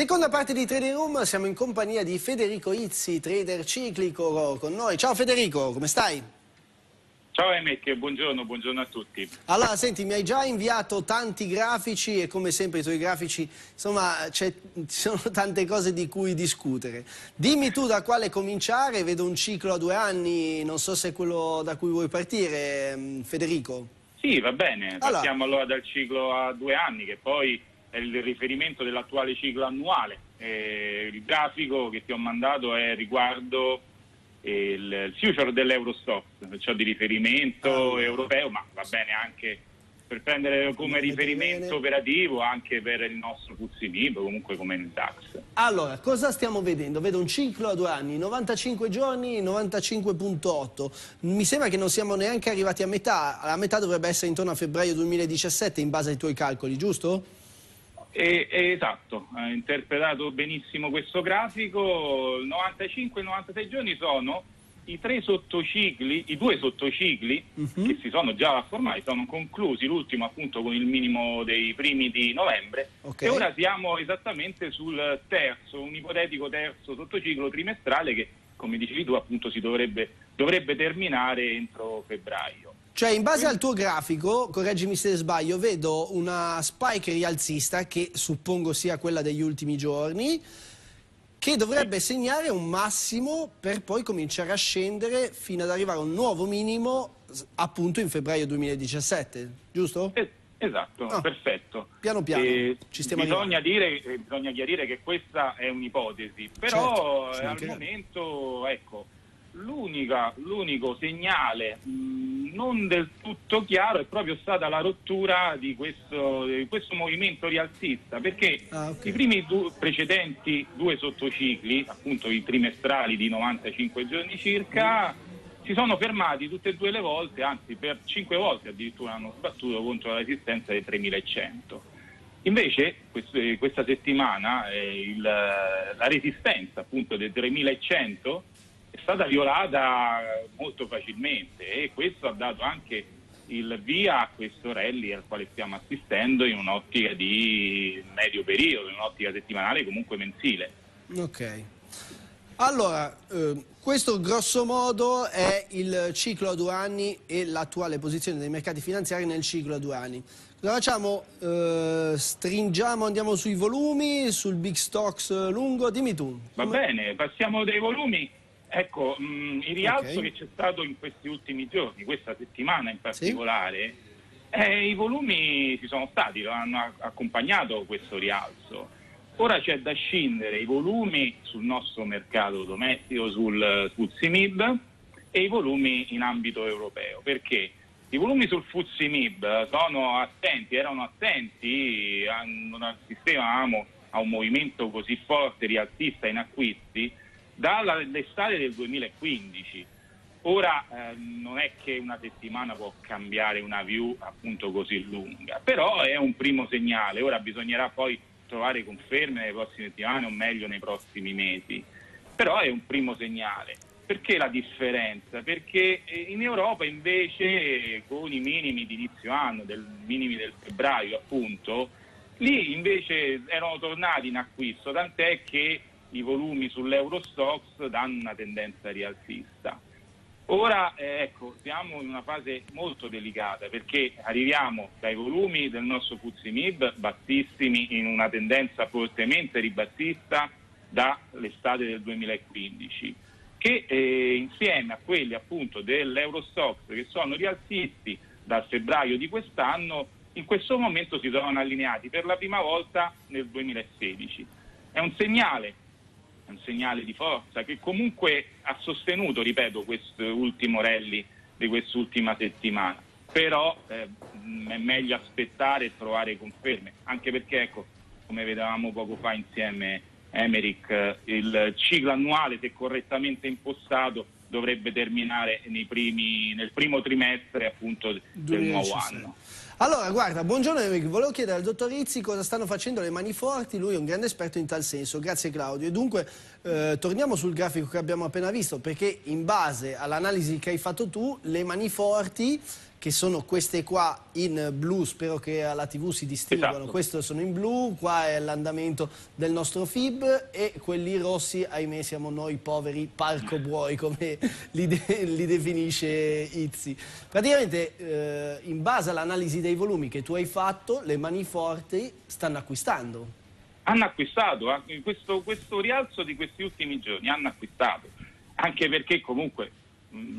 Seconda parte di Trading Room, siamo in compagnia di Federico Izzi, trader ciclico con noi. Ciao Federico, come stai? Ciao Emic, buongiorno, buongiorno a tutti. Allora, senti, mi hai già inviato tanti grafici e come sempre i tuoi grafici, insomma, ci sono tante cose di cui discutere. Dimmi tu da quale cominciare, vedo un ciclo a due anni, non so se è quello da cui vuoi partire, mm, Federico. Sì, va bene, partiamo allora, allora dal ciclo a due anni, che poi è il riferimento dell'attuale ciclo annuale. Eh, il grafico che ti ho mandato è riguardo eh, il future dell'Eurostock, perciò di riferimento ah. europeo, ma va bene anche per prendere come riferimento operativo anche per il nostro FTSE comunque come il DAX. Allora, cosa stiamo vedendo? Vedo un ciclo a due anni, 95 giorni, 95.8. Mi sembra che non siamo neanche arrivati a metà, la metà dovrebbe essere intorno a febbraio 2017 in base ai tuoi calcoli, giusto? E, esatto, ha interpretato benissimo questo grafico. 95 e 96 giorni sono i tre sottocicli, i due sottocicli uh mhm. -huh. che si sono già formati, sono conclusi, l'ultimo appunto con il minimo dei primi di novembre okay. e ora siamo esattamente sul terzo, un ipotetico terzo sottociclo trimestrale che come dicevi tu appunto si dovrebbe, dovrebbe terminare entro febbraio. Cioè, in base al tuo grafico, correggimi se sbaglio, vedo una spike rialzista, che suppongo sia quella degli ultimi giorni, che dovrebbe segnare un massimo per poi cominciare a scendere fino ad arrivare a un nuovo minimo appunto in febbraio 2017, giusto? esatto, oh, perfetto. Piano piano, eh, ci stiamo bisogna, dire, eh, bisogna chiarire che questa è un'ipotesi, però certo, al momento, ecco, l'unico segnale mh, non del tutto chiaro è proprio stata la rottura di questo, di questo movimento rialzista perché ah, okay. i primi due, precedenti due sottocicli, appunto i trimestrali di 95 giorni circa, mm. si sono fermati tutte e due le volte, anzi per cinque volte addirittura hanno sbattuto contro la resistenza dei 3100. Invece questa settimana eh, il, la resistenza appunto del 3100 è stata violata molto facilmente e questo ha dato anche il via a questo rally al quale stiamo assistendo in un'ottica di medio periodo, in un'ottica settimanale comunque mensile. Ok. Allora, eh, questo grosso modo è il ciclo a due anni e l'attuale posizione dei mercati finanziari nel ciclo a due anni. Cosa facciamo? Eh, stringiamo, andiamo sui volumi, sul big stocks lungo? Dimmi tu. Va bene, passiamo dai volumi Ecco, mh, mm, il rialzo okay. che c'è stato in questi ultimi giorni, questa settimana in particolare, sì? eh, i volumi ci sono stati, hanno accompagnato questo rialzo. Ora c'è da scindere i volumi sul nostro mercato domestico, sul FTSE e i volumi in ambito europeo. Perché? I volumi sul FTSE sono attenti, erano attenti, non assistevamo a un movimento così forte rialzista in acquisti, dall'estate del 2015. Ora eh, non è che una settimana può cambiare una view appunto così lunga, però è un primo segnale, ora bisognerà poi trovare conferme nelle prossime settimane o meglio nei prossimi mesi, però è un primo segnale. Perché la differenza? Perché eh, in Europa invece con i minimi di inizio anno, del minimi del febbraio appunto, lì invece erano tornati in acquisto, tant'è che i volumi sull'Eurostox danno una tendenza rialzista. Ora eh, ecco, siamo in una fase molto delicata perché arriviamo dai volumi del nostro FTSE bassissimi in una tendenza fortemente ribassista dall'estate del 2015 che eh, insieme a quelli appunto dell'Eurostox che sono rialzisti dal febbraio di quest'anno in questo momento si trovano allineati per la prima volta nel 2016. È un segnale un segnale di forza che comunque ha sostenuto, ripeto, questo ultimo rally di quest'ultima settimana. Però eh, è meglio aspettare e trovare conferme, anche perché, ecco, come vedevamo poco fa insieme Emerick, il ciclo annuale, se correttamente impostato, dovrebbe terminare primi, nel primo trimestre appunto del nuovo anno. Allora, guarda, buongiorno Enrico, volevo chiedere al dottor Rizzi cosa stanno facendo le mani forti, lui è un grande esperto in tal senso, grazie Claudio. E dunque, eh, torniamo sul grafico che abbiamo appena visto, perché in base all'analisi che hai fatto tu, le mani forti che sono queste qua in blu, spero che alla tv si distinguano, esatto. queste sono in blu, qua è l'andamento del nostro FIB e quelli rossi, ahimè siamo noi poveri parco buoi come li, de li definisce Izzi. Praticamente eh, in base all'analisi dei volumi che tu hai fatto, le mani forti stanno acquistando. Hanno acquistato, eh, questo, questo rialzo di questi ultimi giorni, hanno acquistato, anche perché comunque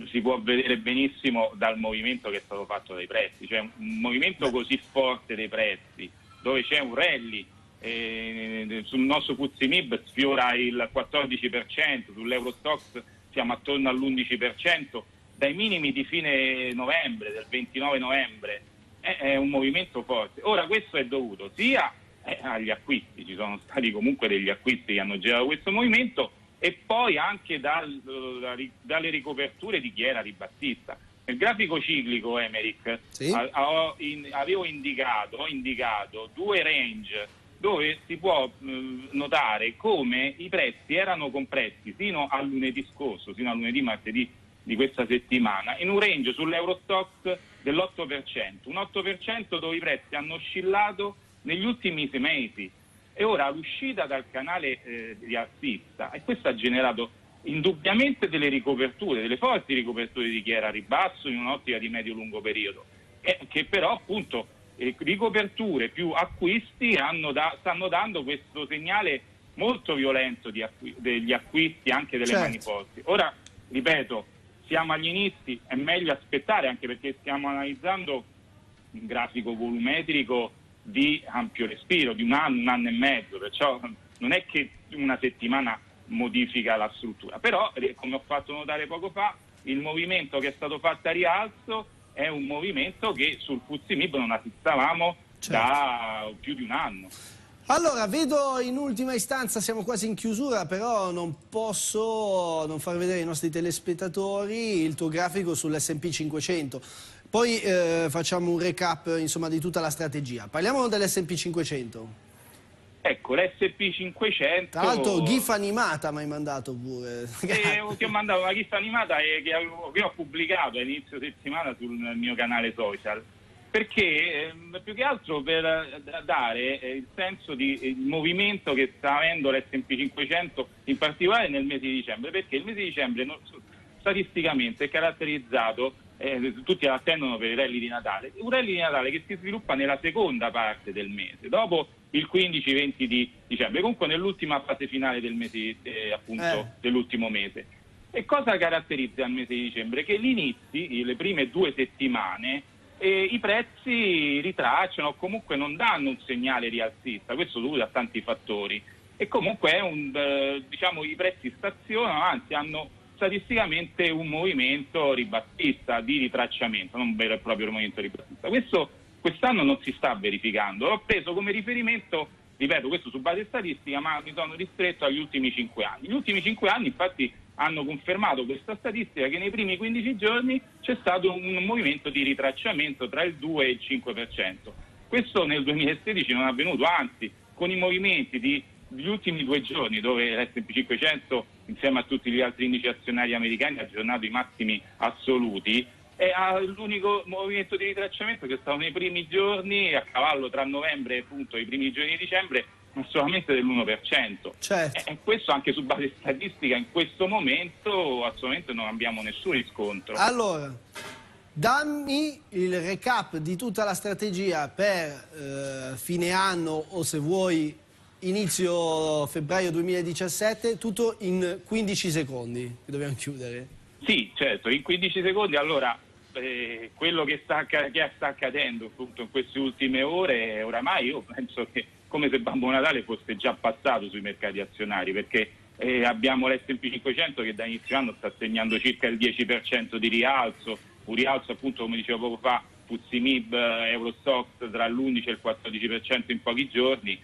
si può vedere benissimo dal movimento che è stato fatto dai prezzi, cioè un movimento così forte dei prezzi, dove c'è un rally, eh, sul nostro Mib sfiora il 14%, sull'Eurostox siamo attorno all'11%, dai minimi di fine novembre, del 29 novembre, è, è un movimento forte. Ora questo è dovuto sia eh, agli acquisti, ci sono stati comunque degli acquisti che hanno girato questo movimento, e poi anche dal, dalle ricoperture di chi era ribattista. Nel grafico ciclico, Emerick, sì. avevo indicato, ho indicato due range dove si può mh, notare come i prezzi erano compressi fino a lunedì scorso, fino a lunedì martedì di questa settimana, in un range sull'Eurostox dell'8%, un 8% dove i prezzi hanno oscillato negli ultimi sei mesi e ora l'uscita dal canale eh, di alzista e questo ha generato indubbiamente delle ricoperture, delle forti ricoperture di chi era a ribasso in un'ottica di medio-lungo periodo, e che però appunto eh, ricoperture più acquisti da, stanno dando questo segnale molto violento acqu degli acquisti anche delle certo. mani forti. Ora, ripeto, siamo agli inizi, è meglio aspettare anche perché stiamo analizzando un grafico volumetrico di ampio respiro, di un anno, un anno e mezzo, perciò non è che una settimana modifica la struttura, però eh, come ho fatto notare poco fa, il movimento che è stato fatto a rialzo è un movimento che sul Fuzimib non assistevamo certo. da più di un anno. Allora, vedo in ultima istanza, siamo quasi in chiusura, però non posso non far vedere ai nostri telespettatori il tuo grafico sull'S&P 500. Poi eh, facciamo un recap insomma, di tutta la strategia. Parliamo dell'S&P 500. Ecco, l'SP 500... Tra l'altro GIF animata mi hai mandato pure. Eh, ti ho mandato una GIF animata che, avevo, che ho pubblicato a inizio settimana sul mio canale social perché eh, più che altro per dare eh, il senso di il movimento che sta avendo l'S&P 500 in particolare nel mese di dicembre perché il mese di dicembre no, statisticamente è caratterizzato eh, tutti attendono per i rally di Natale un rally di Natale che si sviluppa nella seconda parte del mese dopo il 15-20 di dicembre comunque nell'ultima fase finale del mese eh, appunto eh. dell'ultimo mese e cosa caratterizza il mese di dicembre? Che gli inizi, le prime due settimane e i prezzi ritracciano o comunque non danno un segnale rialzista, questo dovuto a tanti fattori. E comunque un, eh, diciamo, i prezzi stazionano, anzi hanno statisticamente un movimento ribattista, di ritracciamento, non vero e proprio movimento ribattista. Questo quest'anno non si sta verificando. L'ho preso come riferimento, ripeto, questo su base statistica, ma mi sono ristretto agli ultimi cinque anni. Gli ultimi cinque anni, infatti, hanno confermato questa statistica che nei primi 15 giorni c'è stato un movimento di ritracciamento tra il 2 e il 5%. Questo nel 2016 non è avvenuto, anzi con i movimenti di, degli ultimi due giorni dove l'S&P 500 insieme a tutti gli altri indici azionari americani ha aggiornato i massimi assoluti e l'unico movimento di ritracciamento che è stato nei primi giorni a cavallo tra novembre e appunto i primi giorni di dicembre solamente dell'1%. Certo. E questo anche su base statistica in questo momento assolutamente non abbiamo nessun riscontro. Allora, dammi il recap di tutta la strategia per eh, fine anno o se vuoi inizio febbraio 2017, tutto in 15 secondi, dobbiamo chiudere. Sì, certo, in 15 secondi. Allora, eh, quello che sta, che sta accadendo appunto in queste ultime ore, oramai io penso che come se Babbo Natale fosse già passato sui mercati azionari, perché eh, abbiamo l'S&P 500 che da inizio anno sta segnando circa il 10% di rialzo, un rialzo appunto come dicevo poco fa, Mib, Eurostox tra l'11 e il 14% in pochi giorni,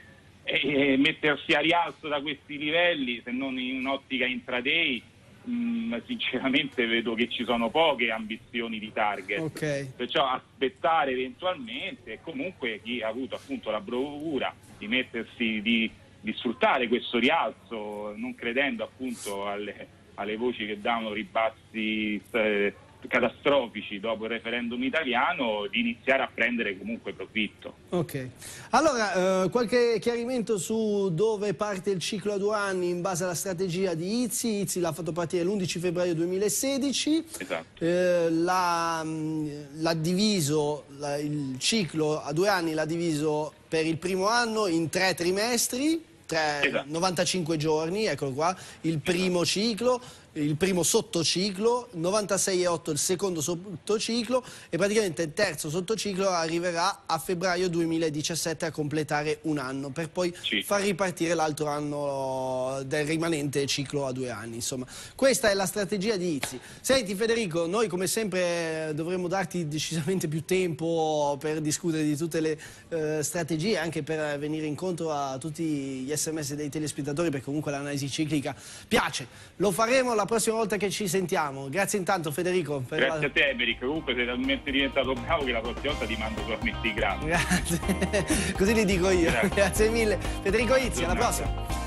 e, e mettersi a rialzo da questi livelli, se non in un'ottica intraday, Mm, sinceramente vedo che ci sono poche ambizioni di target. Okay. Perciò aspettare eventualmente e comunque chi ha avuto appunto la bravura di mettersi, di, di sfruttare questo rialzo, non credendo appunto alle, alle voci che danno ribassi eh, catastrofici dopo il referendum italiano di iniziare a prendere comunque profitto. Ok, allora eh, qualche chiarimento su dove parte il ciclo a due anni in base alla strategia di Izzi, Izzi l'ha fatto partire l'11 febbraio 2016, esatto. eh, l'ha, diviso, la, il ciclo a due anni l'ha diviso per il primo anno in tre trimestri, tre, esatto. 95 giorni, eccolo qua, il primo ciclo, il primo sottociclo, 96,8 il secondo sottociclo e praticamente il terzo sottociclo arriverà a febbraio 2017 a completare un anno per poi sì. far ripartire l'altro anno del rimanente ciclo a due anni. Insomma, questa è la strategia di Izzi. Senti Federico, noi come sempre dovremmo darti decisamente più tempo per discutere di tutte le eh, strategie, anche per venire incontro a tutti gli sms dei telespettatori, perché comunque l'analisi ciclica piace. Lo faremo la prossima volta che ci sentiamo. Grazie intanto Federico. Grazie la... a te Emeric, comunque sei talmente diventato bravo che la prossima volta ti mando solamente i grandi. Grazie, così li dico io. Grazie, Grazie mille. Federico Izzi, alla prossima.